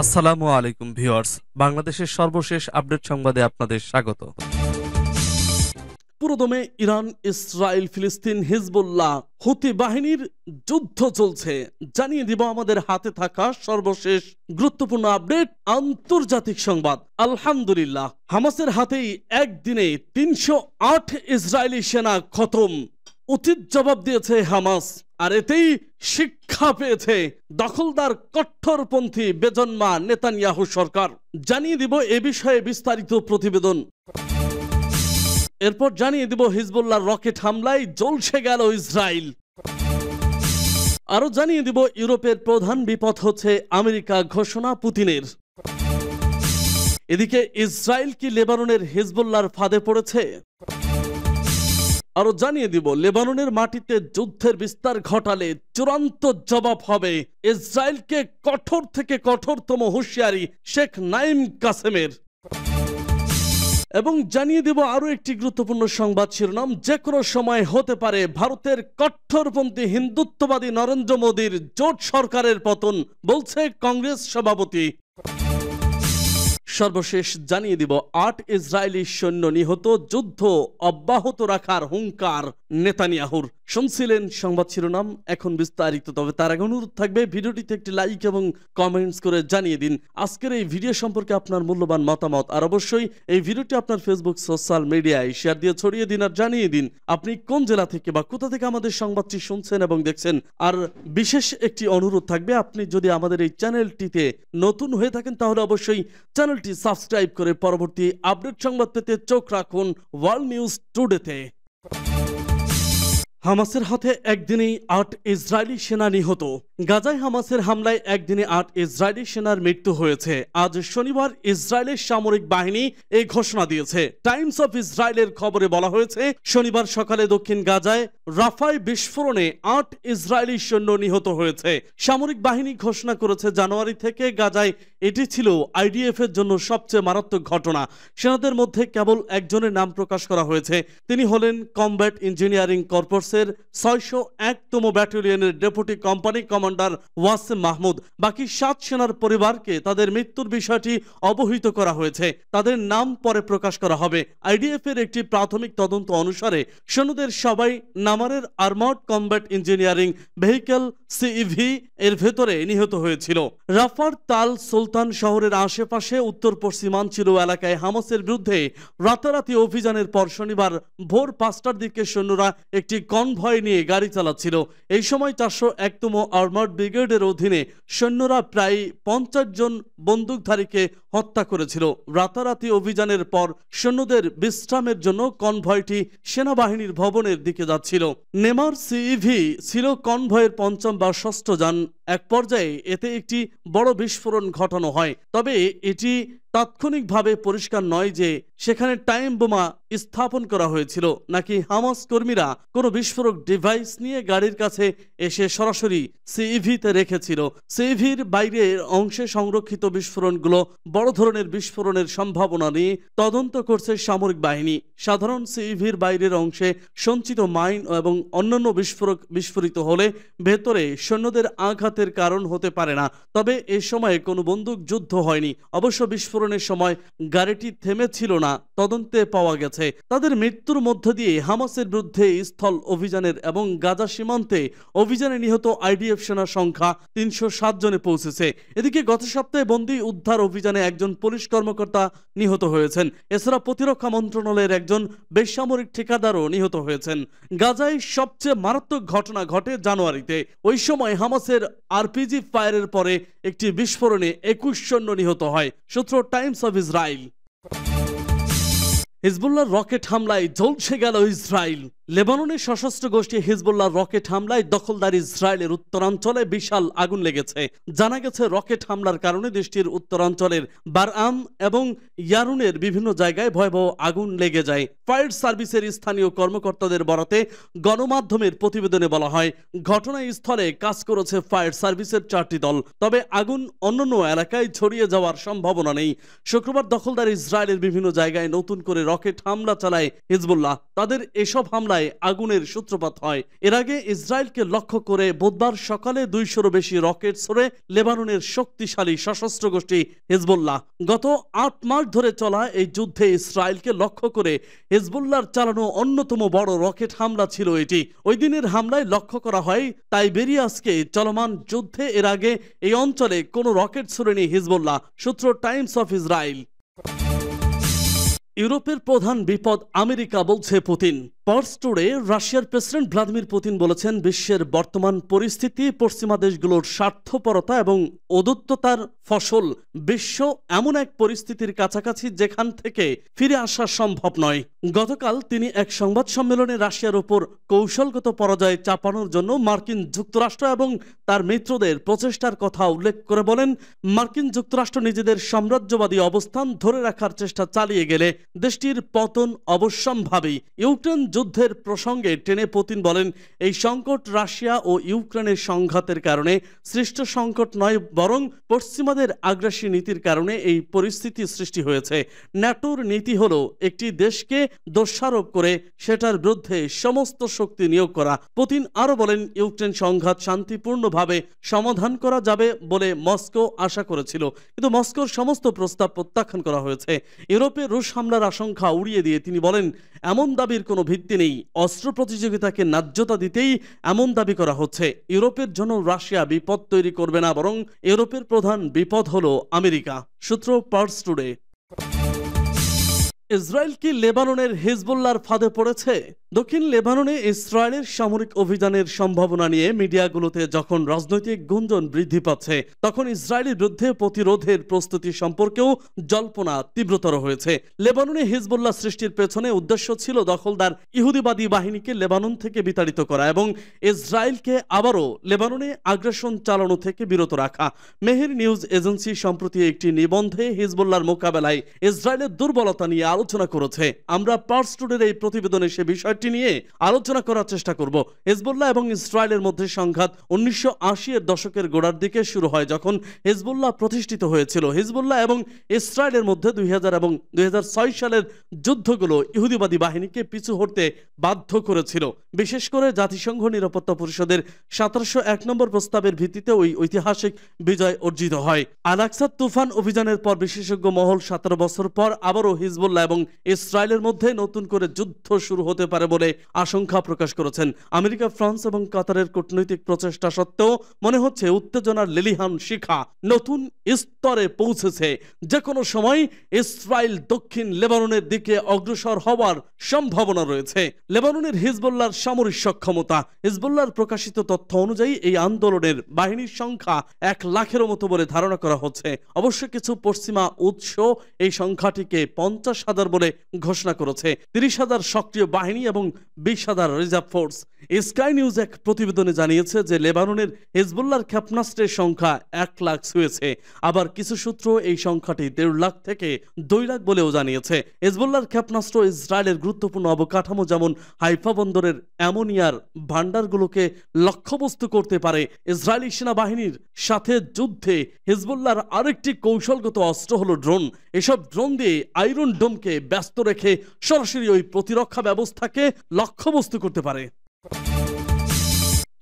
আসসালামু আলাইকুম ভিউয়ার্স, বাংলাদেশের সর্বশেষ আপডেট সংবাদে আপনাদের স্বাগত। পুরোদমে ইরান, ইসরায়েল, ফিলিস্তিন, হিজবুল্লাহ হুতি বাহিনীর যুদ্ধ চলছে। জানিয়ে দিব আমাদের হাতে থাকা সর্বশেষ গুরুত্বপূর্ণ আপডেট, আন্তর্জাতিক সংবাদ। আলহামদুলিল্লাহ, হামাসের হাতেই একদিনে তিনশো আট ইসরায়েলি সেনা খতম। উচিত জবাব দিয়েছে হামাস। আর এতেই শিক্ষা পেয়েছে দখলদার কট্টরপন্থী বেজন্মা নেতানিয়াহু সরকার। জানিয়ে দিব এ বিষয়ে বিস্তারিত প্রতিবেদন। এরপর জানিয়ে দিব হিজবুল্লাহর রকেট হামলায় জ্বলসে গেল ইসরায়েল আরও জানিয়ে দিব ইউরোপের প্রধান বিপদ হচ্ছে আমেরিকা ঘোষণা পুতিনের। এদিকে ইসরায়েল কি লেবাননের হিজবুল্লাহর ফাঁদে পড়েছে? আরও জানিয়ে দিব, লেবাননের মাটিতে যুদ্ধের বিস্তার ঘটালে চূড়ান্ত জবাব হবে ইসরায়েলকে কঠোর থেকে কঠোরতম হুঁশিয়ারি শেখ নাইম কাসেমের। এবং জানিয়ে দেব আরও একটি গুরুত্বপূর্ণ সংবাদ শিরোনাম, যে কোনো সময় হতে পারে ভারতের কট্টরপন্থী হিন্দুত্ববাদী নরেন্দ্র মোদীর জোট সরকারের পতন, বলছে কংগ্রেস সভাপতি সর্বশেষ জানিয়ে দিব, আট ইসরায়েলি সৈন্য নিহত, যুদ্ধ অব্যাহত রাখার হুঙ্কার নেতানিয়াহুর। শুনছিলেন সংবাদ শিরোনাম, এখন বিস্তারিত, তবে তার আগে অনুরোধ থাকবে, ভিডিওটিতে একটি লাইক এবং কমেন্টস করে জানিয়ে দিন। আজকের এই ভিডিও সম্পর্কে আপনার মূল্যবান মতামত, আর অবশ্যই এই ভিডিওটি আপনার ফেসবুক সোশ্যাল মিডিয়ায় শেয়ার দিয়ে ছড়িয়ে দিন আর জানিয়ে দিন, আপনি কোন জেলা থেকে বা কোথা থেকে আমাদের সংবাদটি শুনছেন এবং দেখছেন। আর বিশেষ একটি অনুরোধ থাকবে, আপনি যদি আমাদের এই চ্যানেলটিতে নতুন হয়ে থাকেন, তাহলে অবশ্যই চ্যানেলটি সাবস্ক্রাইব করে পরবর্তী আপডেট সংবাদ পেতে চোখ রাখুন ওয়ার্ল্ড নিউজ টুডেতে। হামাসের হাতে একদিনেই আট ইসরায়েলি সেনা নিহত। গাজায় হামাসের হামলায় একদিনে আট ইসরায়েলি সেনার মৃত্যু হয়েছে। আজ শনিবার ইসরায়েলের সামরিক বাহিনী এই ঘোষণা দিয়েছে। টাইমস অফ ইসরায়েলের খবরে বলা হয়েছে, শনিবার সকালে দক্ষিণ গাজায় রাফায় বিস্ফোরণে আট ইসরায়েলি সৈন্য নিহত হয়েছে। সামরিক বাহিনী ঘোষণা করেছে, জানুয়ারি থেকে গাজায় এটি ছিল আইডিএফ এর জন্য সবচেয়ে মারাত্মক ঘটনা। সেনাদের মধ্যে কেবল একজনের নাম প্রকাশ করা হয়েছে। তিনি হলেন কমব্যাট ইঞ্জিনিয়ারিং কর্পসের ছয়শো একতম ব্যাটালিয়নের deputy company commander. Wasim Mahmoud. বাকি সাত সেনার পরিবারকে তাদের মৃত্যুর বিষয়টি অবহিত করা হয়েছে। তাদের নাম পরে প্রকাশ করা হবে। আইডিএফ এর একটি প্রাথমিক তদন্ত অনুসারে সৈন্যদের সবাই নামারের armoured combat engineering vehicle CEV এর ভেতরে নিহত হয়েছিল। রাফার তাল সুলতান শহরের আশেপাশে উত্তর পশ্চিমাঞ্চল এলাকায় হামাসের বিরুদ্ধে রাতারাতি অভিযানের পর শনিবার ভোর পাঁচটার দিকে সৈন্যরা একটি কনভয় নিয়ে গাড়ি চালাচ্ছিল। এই সময় চারশো একতম আর্মার্ড ব্রিগেডের অধীনে সৈন্যরা প্রায় পঞ্চাশ জন বন্দুকধারীকে হত্যা করেছিল। রাতারাতি অভিযানের পর সৈন্যদের বিশ্রামের জন্য কনভয়টি সেনাবাহিনীর ভবনের দিকে যাচ্ছিল। নেমার সিইভি ছিল কনভয়ের পঞ্চম বা ষষ্ঠ যান। এক পর্যায়ে এতে একটি বড় বিস্ফোরণ ঘটানো হয়। তবে এটি তাৎক্ষণিকভাবে পরিষ্কার নয় যে সেখানে টাইম বোমা স্থাপন করা হয়েছিল, নাকি হামাস কর্মীরা কোনো বিস্ফোরক ডিভাইস নিয়ে গাড়ির কাছে এসে সরাসরি সিইভিতে রেখেছিল। সিইভির বাইরের অংশে সংরক্ষিত বিস্ফোরণগুলো বড় ধরনের বিস্ফোরণের সম্ভাবনা নিয়ে তদন্ত করছে সামরিক বাহিনী। সাধারণ সিইভির বাইরের অংশে সঞ্চিত মাইন এবং অন্যান্য বিস্ফোরক বিস্ফোরিত হলে ভেতরে সৈন্যদের আঘাতের কারণ হতে পারে না। তবে এ সময়ে কোনো বন্দুক যুদ্ধ হয়নি। অবশ্য বিস্ফোরণের সময় গাড়িটি থেমেছিল না, তদন্তে পাওয়া গেছে। তাদের মৃত্যুর মধ্য দিয়ে হামাসের বিরুদ্ধে স্থল অভিযানের এবং গাজা সীমান্তে অভিযানে নিহত আইডিএফ সেনার সংখ্যা তিনশো সাত জনে পৌঁছেছে। এদিকে গত সপ্তাহে বন্দি উদ্ধার অভিযানে একজন পুলিশ কর্মকর্তা নিহত হয়েছেন। এছাড়া প্রতিরক্ষা মন্ত্রণালয়ের একজন বেসামরিক ঠিকাদারও নিহত হয়েছেন। গাজায় সবচেয়ে মারাত্মক ঘটনা ঘটে জানুয়ারিতে। ওই সময় হামাসের আরপিজি ফায়ারের পরে একটি বিস্ফোরণে একুশ সৈন্য নিহত হয়, সূত্র টাইমস অফ ইসরায়েল হিজবুল্লাহর রকেট হামলায় জ্বলছে গেল ইসরায়েল লেবাননের সশস্ত্র গোষ্ঠী হিজবুল্লাহর রকেট হামলায় দখলদার ইসরায়েলের উত্তরাঞ্চলে বিশাল আগুন লেগেছে। জানা গেছে, রকেট হামলার কারণে দেশটির উত্তরাঞ্চলের বারআম এবং ইয়ারুনের বিভিন্ন জায়গায় ভয়াবহ আগুন লেগে যায়। ফায়ার সার্ভিসের স্থানীয় কর্মকর্তাদের বরাতে গণমাধ্যমের প্রতিবেদনে বলা হয় ঘটনাস্থলে কাজ করেছে ফায়ার সার্ভিসের চারটি দল। তবে আগুন অন্যান্য এলাকায় ছড়িয়ে যাওয়ার সম্ভাবনা নেই। শুক্রবার দখলদার ইসরায়েলের বিভিন্ন জায়গায় নতুন করে রকেট হামলা চালায় হিজবুল্লাহ। তাদের এসব হামলা হামলায় আগুনের সূত্রপাত হয়। এর আগে ইসরায়েলকে লক্ষ্য করে বুধবার সকালে দুইশোরও বেশি রকেট ছড়ে লেবাননের শক্তিশালী সশস্ত্র গোষ্ঠী হিজবুল্লাহ গত আট মাস ধরে চলা এই যুদ্ধে ইসরায়েলকে লক্ষ্য করে হিজবুল্লাহর চালানো অন্যতম বড় রকেট হামলা ছিল এটি। ওই দিনের হামলায় লক্ষ্য করা হয় তাই বেরিয়াসকে চলমান যুদ্ধে এর আগে এই অঞ্চলে কোনো রকেট ছড়েনি হিজবুল্লাহ, সূত্র টাইমস অফ ইসরায়েল। ইউরোপের প্রধান বিপদ আমেরিকা বলছে পুতিন। পার্স টুডে রাশিয়ার প্রেসিডেন্ট ভ্লাদিমির পুতিন বলেছেন, বিশ্বের বর্তমান পরিস্থিতি, পশ্চিমা দেশগুলোর স্বার্থপরতা এবং অদত্ততার ফসল বিশ্ব এমন এক পরিস্থিতির কাছাকাছি যেখান থেকে ফিরে আসা সম্ভব নয়। গতকাল তিনি এক সংবাদ সম্মেলনে রাশিয়ার উপর কৌশলগত পরাজয় চাপানোর জন্য মার্কিন যুক্তরাষ্ট্র এবং তার মিত্রদের প্রচেষ্টার কথা উল্লেখ করে বলেন, মার্কিন যুক্তরাষ্ট্র নিজেদের সাম্রাজ্যবাদী অবস্থান ধরে রাখার চেষ্টা চালিয়ে গেলে দেশটির পতন অবশ্যম্ভাবী। ইউক্রেন যুদ্ধের প্রসঙ্গে টেনে পুতিন বলেন, এই সংকট রাশিয়া ও ইউক্রেনের সংঘাতের কারণে সৃষ্ট সংকট নয়, বরং পশ্চিমাদের আগ্রাসী নীতির কারণে এই পরিস্থিতি সৃষ্টি হয়েছে। ন্যাটোর নীতি হলো একটি দেশকে দোষারোপ করে সেটার বিরুদ্ধে সমস্ত শক্তি নিয়োগ করা। পুতিন আরও বলেন, ইউক্রেন সংঘাত শান্তিপূর্ণভাবে সমাধান করা যাবে বলে মস্কো আশা করেছিল। কিন্তু মস্কোর সমস্ত প্রস্তাব প্রত্যাখ্যান করা হয়েছে। ইউরোপে রুশ হামলার আশঙ্কা উড়িয়ে দিয়ে তিনি বলেন, এমন দাবির কোনো ভিত্তি নেই। অস্ত্র প্রতিযোগিতাকে ন্যায্যতা দিতেই এমন দাবি করা হচ্ছে। ইউরোপের জন্য রাশিয়া বিপদ তৈরি করবে না, বরং ইউরোপের প্রধান বিপদ হলো আমেরিকা। সূত্র পার্স টুডে। ইসরায়েল কি লেবাননের হিজবুল্লার ফাঁদে পড়েছে। দক্ষিণ লেবাননে ইসরায়েলের সামরিক অভিযানের সম্ভাবনা নিয়ে মিডিয়াগুলোতে যখন রাজনৈতিক গুঞ্জন বৃদ্ধি পাচ্ছে, তখন ইসরায়েলের বিরুদ্ধে প্রতিরোধের প্রস্তুতি সম্পর্কেও জল্পনা তীব্রতর হয়েছে। লেবাননে হিজবুল্লাহ সৃষ্টির পেছনে উদ্দেশ্য ছিল দখলদার ইহুদিবাদী বাহিনীকে লেবানন থেকে বিতাড়িত করা এবং ইসরায়েলকে আবারও লেবাননে আগ্রাসন চালানো থেকে বিরত রাখা। মেহের নিউজ এজেন্সি সম্প্রতি একটি নিবন্ধে হিজবুল্লাহর মোকাবেলায় ইসরায়েলের দুর্বলতা নিয়ে আলোচনা করেছে। আমরা পার্স টুডের এই প্রতিবেদনে সে বিষয়টি নিয়ে আলোচনা করার চেষ্টা করব। হিজবুল্লাহ এবং ইসরায়েলের মধ্যে সংঘাত উনিশশো এর দশকের গোড়ার দিকে শুরু হয় যখন হিজবুল্লাহ প্রতিষ্ঠিত হয়েছিল। হিজবুল্লাহ এবং ইসরায়েলের মধ্যে দুই এবং দুই সালের যুদ্ধগুলো ইহুদিবাদী বাহিনীকে পিছু হটতে বাধ্য করেছিল। বিশেষ করে জাতিসংঘ নিরাপত্তা পরিষদের সতেরোশো এক নম্বর প্রস্তাবের ভিত্তিতে ওই ঐতিহাসিক বিজয় অর্জিত হয়। আলাক্সা তুফান অভিযানের পর বিশেষজ্ঞ মহল সতেরো বছর পর আবারও হিজবুল্লাহ এবং ইসরায়েলের মধ্যে নতুন করে যুদ্ধ শুরু হতে পারে বলে আশঙ্কা প্রকাশ করেছেন। আমেরিকা, ফ্রান্স এবং কাতারের কূটনৈতিক প্রচেষ্টা সত্ত্বেও মনে হচ্ছে উত্তেজনার লেলিহান শিখা নতুন স্তরে পৌঁছেছে। যে কোনো সময় ইসরায়েল দক্ষিণ লেবাননের দিকে অগ্রসর হওয়ার সম্ভাবনা রয়েছে। লেবাননের হিজবুল্লাহর সামরিক সক্ষমতা, হিজবুল্লাহর প্রকাশিত তথ্য অনুযায়ী এই আন্দোলনের বাহিনীর সংখ্যা এক লাখেরও মতো বলে ধারণা করা হচ্ছে। অবশ্য কিছু পশ্চিমা উৎস এই সংখ্যাটিকে পঞ্চাশ হাজার বলে ঘোষণা করেছে। তিরিশ হাজার সক্রিয় বাহিনী এবং বিশ হাজার রিজার্ভ ফোর্স। স্কাই নিউজ এক প্রতিবেদনে জানিয়েছে যে লেবাননের হিজবুল্লাহর ক্ষেপণাস্ত্রের সংখ্যা এক লাখ ছুঁয়েছে। আবার কিছু সূত্র এই সংখ্যাটি দেড় লাখ থেকে দুই লাখ বলেও জানিয়েছে। হিজবুল্লাহর ক্ষেপণাস্ত্র ইসরায়েলের গুরুত্বপূর্ণ অবকাঠামো যেমন হাইফা বন্দরের অ্যামোনিয়ার ভান্ডারগুলোকে লক্ষ্যবস্তু করতে পারে, ইসরায়েলি সেনাবাহিনীর সাথে যুদ্ধে হিজবুল্লাহর আরেকটি কৌশলগত অস্ত্র হলো ড্রোন। এসব ড্রোন দিয়ে আয়রন ডোমকে ব্যস্ত রেখে সরাসরি ওই প্রতিরক্ষা ব্যবস্থাকে লক্ষ্যবস্তু করতে পারে।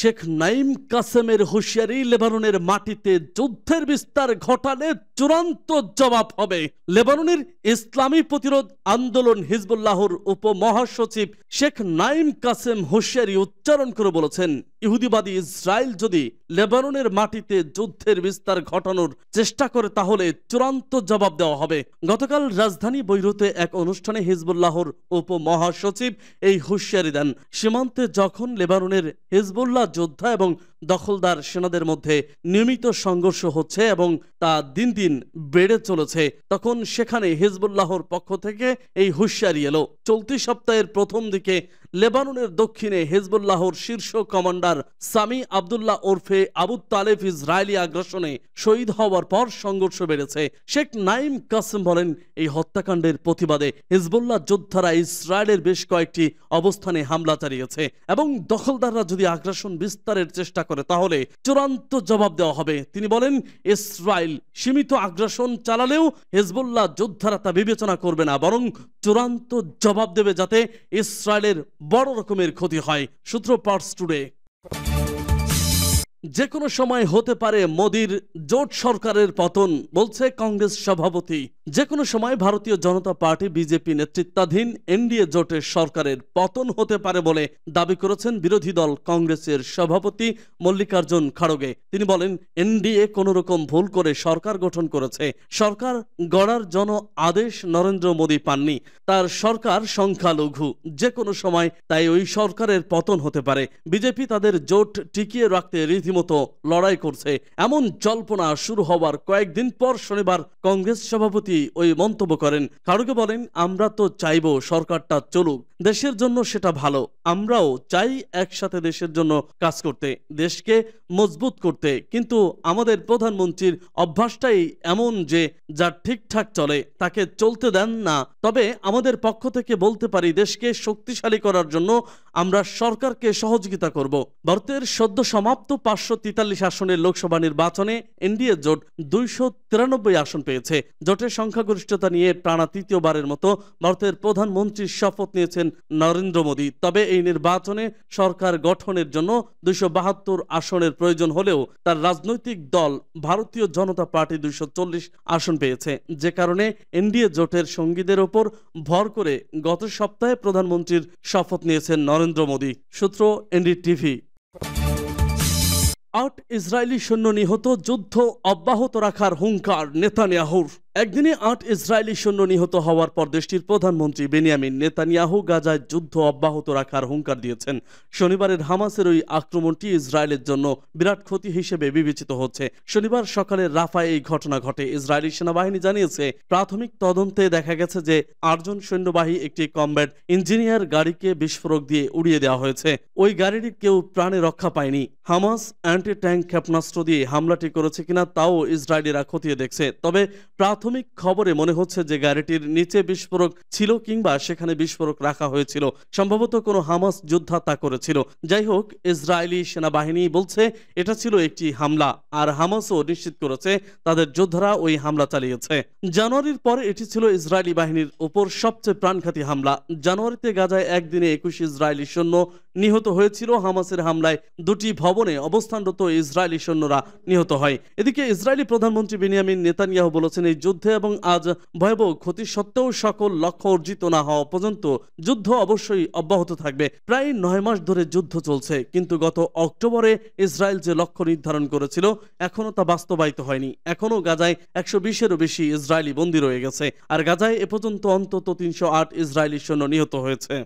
শেখ নাইম কাসেমের হুঁশিয়ারি, লেবাননের মাটিতে যুদ্ধের বিস্তার ঘটালে চূড়ান্ত জবাব হবে। লেবাননের ইসলামী প্রতিরোধ আন্দোলন হিজবুল্লাহর উপমহাসচিব শেখ নাইম কাসেম হুঁশিয়ারি উচ্চারণ করে বলেছেন ইহুদিবাদী ইসরায়েল যদি লেবাননের মাটিতে যুদ্ধের বিস্তার ঘটানোর চেষ্টা করে, তাহলে চূড়ান্ত জবাব দেওয়া হবে। গতকাল রাজধানী বৈরুতে এক অনুষ্ঠানে হিজবুল্লাহর উপমহাসচিব এই হুঁশিয়ারি দেন। সীমান্তে যখন লেবাননের হিজবুল্লাহ যোদ্ধা এবং দখলদার সেনাদের মধ্যে নিয়মিত সংঘর্ষ হচ্ছে এবং তা দিন দিন বেড়ে চলেছে। তখন সেখানে হিজবুল্লাহর পক্ষ থেকে এই হুঁশিয়ারি এলো। চলতি সপ্তাহের প্রথম দিকে লেবাননের দক্ষিণে হিজবুল্লাহর শীর্ষ কমান্ডার সামি আবদুল্লাহ ওরফে আবু তালেফ ইসরায়েলি আগ্রাসনে শহীদ হওয়ার পর সংঘর্ষ বেড়েছে। শেখ নাইম কাসেম বলেন, এই হত্যাকাণ্ডের প্রতিবাদে হিজবুল্লাহ যোদ্ধারা ইসরায়েলের বেশ কয়েকটি অবস্থানে হামলা চালিয়েছে এবং দখলদাররা যদি আগ্রাসন বিস্তারের চেষ্টা করে, তাহলে চূড়ান্ত জবাব দেওয়া হবে। তিনি বলেন, ইসরায়েল সীমিত আগ্রাসন চালালেও হেজবুল্লাহ যোদ্ধারা তা বিবেচনা করবে না, বরং চূড়ান্ত জবাব দেবে যাতে ইসরায়েলের বড় রকমের ক্ষতি হয়। সূত্র পার্স টুডে। যে কোনো সময় হতে পারে মোদির জোট সরকারের পতন, বলছে কংগ্রেস সভাপতি। যে কোনো সময় ভারতীয় জনতা পার্টি, বিজেপি নেতৃত্বাধীন এনডিএ জোটের সরকারের পতন হতে পারে বলে দাবি করেছেন বিরোধী দল কংগ্রেসের সভাপতি মল্লিকার্জুন খাড়গে। তিনি বলেন, এনডিএ কোনো রকম ভুল করে সরকার গঠন করেছে। সরকার গড়ার জন আদেশ নরেন্দ্র মোদী পাননি। তার সরকার সংখ্যালঘু। যে কোনো সময় তাই ওই সরকারের পতন হতে পারে। বিজেপি তাদের জোট টিকিয়ে রাখতে রীতিমতো লড়াই করছে। এমন জল্পনা শুরু হওয়ার কয়েকদিন পর শনিবার কংগ্রেস সভাপতি ওই মন্তব্য করেন? খাড়গে বলেন, আমরা তো চাইব সরকারটা চলুক। দেশের জন্য সেটা ভালো। আমরাও চাই একসাথে দেশের জন্য কাজ করতে, দেশকে মজবুত করতে। কিন্তু আমাদের প্রধানমন্ত্রীর অভ্যাসটাই এমন যে, যা ঠিকঠাক চলে, তাকে চলতে দেন না। তবে আমাদের পক্ষ থেকে বলতে পারি, দেশকে শক্তিশালী করার জন্য আমরা সরকারকে সহযোগিতা করব। ভারতের সদ্য সমাপ্ত পাঁচশো তেতাল্লিশ আসনের লোকসভা নির্বাচনে এনডিএ জোট দুইশো তিরানব্বই আসন পেয়েছে। জোটের সংখ্যাগরিষ্ঠতা নিয়ে টানা তৃতীয়বারের মতো ভারতের প্রধানমন্ত্রীর শপথ নিয়েছেন নরেন্দ্র মোদী। তবে এই নির্বাচনে সরকার গঠনের জন্য দুইশো বাহাত্তর আসনের প্রয়োজন হলেও তার রাজনৈতিক দল ভারতীয় জনতা পার্টি দুইশো চল্লিশ আসন পেয়েছে। যে কারণে এনডিএ জোটের সঙ্গীদের ওপর ভর করে গত সপ্তাহে প্রধানমন্ত্রীর শপথ নিয়েছেন নরেন্দ্র মোদী। সূত্র এনডিটিভি। আট ইসরায়েলি সৈন্য নিহত, যুদ্ধ অব্যাহত রাখার হুঙ্কার নেতানিয়াহুর। একদিনে আট ইসরায়েলি সৈন্য নিহত হওয়ার পর দেশটির প্রধানমন্ত্রী বেনিয়ামিন নেতানিয়াহু গাজায় যুদ্ধ অব্যাহত রাখার হুঙ্কার দিয়েছেন। শনিবারের হামাসের ওই আক্রমণটি ইসরায়েলের জন্য বিরাট ক্ষতি হিসেবে বিবেচিত হচ্ছে। শনিবার সকালে রাফায় এই ঘটনা ঘটে। ইসরায়েলি সেনাবাহিনী জানিয়েছে, প্রাথমিক তদন্তে দেখা গেছে যে আটজন সৈন্যবাহী একটি কমব্যাট ইঞ্জিনিয়ার গাড়িকে বিস্ফোরক দিয়ে উড়িয়ে দেওয়া হয়েছে। ওই গাড়িটি কেউ প্রাণে রক্ষা পায়নি। হামাস অ্যান্টি ট্যাঙ্ক ক্ষেপণাস্ত্র দিয়ে হামলাটি করেছে কিনা তাও ইসরায়েলিরা খতিয়ে দেখছে। তবে প্রাথমিক খবরে মনে হচ্ছে যে গাড়িটির নিচে বিস্ফোরক ছিল কিংবা সেখানে বিস্ফোরক রাখা হয়েছিল। সম্ভবত কোনো হামাস যোদ্ধা তা করেছিল। যাই হোক, ইসরায়েলি সেনাবাহিনী বলছে এটা ছিল একটি হামলা, আর হামাসও নিশ্চিত করেছে তাদের যোদ্ধারা ওই হামলা চালিয়েছে। জানুয়ারির পরে এটি ছিল ইসরায়েলি বাহিনীর উপর সবচেয়ে প্রাণঘাতী হামলা। জানুয়ারিতে গাজায় একদিনে একুশ ইসরায়েলি সৈন্য নিহত হয়েছিল। হামাসের হামলায় দুটি ভবনে অবস্থানরত ইসরায়েলি সৈন্যরা নিহত হয়। এদিকে ইসরায়েলি প্রধানমন্ত্রী বেনিয়ামিন নেতানিয়াহু বলেছেন, এই যুদ্ধে এবং আজ ভয়াবহ ক্ষতি সত্ত্বেও সকল লক্ষ্য অর্জিত না হওয়া পর্যন্ত যুদ্ধ অবশ্যই অব্যাহত থাকবে। প্রায় নয় মাস ধরে যুদ্ধ চলছে, কিন্তু গত অক্টোবরে ইসরায়েল যে লক্ষ্য নির্ধারণ করেছিল এখনও তা বাস্তবায়িত হয়নি। এখনও গাজায় একশো বিশেরও বেশি ইসরায়েলি বন্দী রয়ে গেছে, আর গাজায় এ পর্যন্ত অন্তত তিনশো আট ইসরায়েলি সৈন্য নিহত হয়েছে।